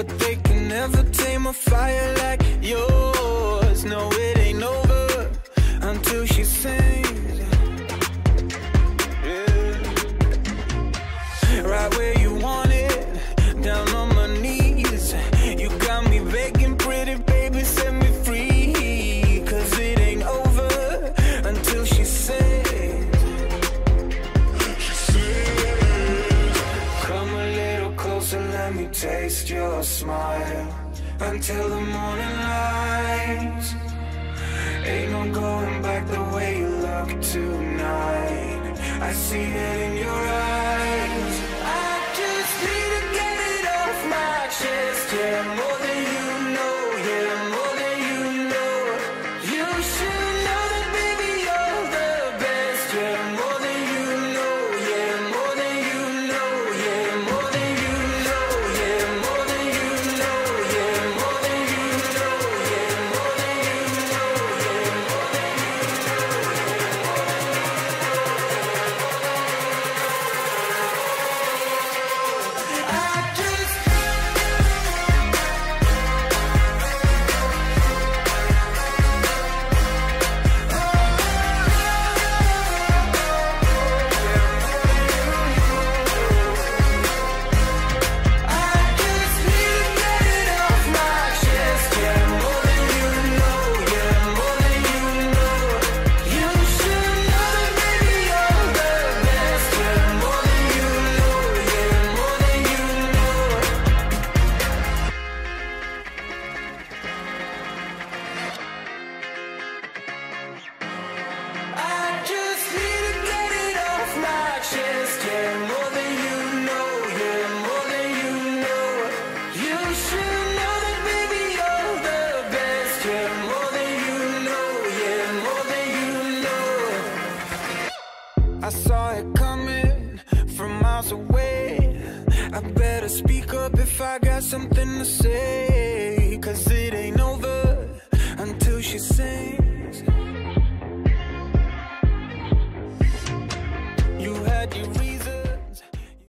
But they can never tame a fire like yours. No, it ain't over until she sings. let me taste your smile until the morning light. Ain't no going back the way you look tonight. I see it in your eyes. I just need to get it off my chest. Yeah, I better speak up if I got something to say Cause it ain't over until she sings.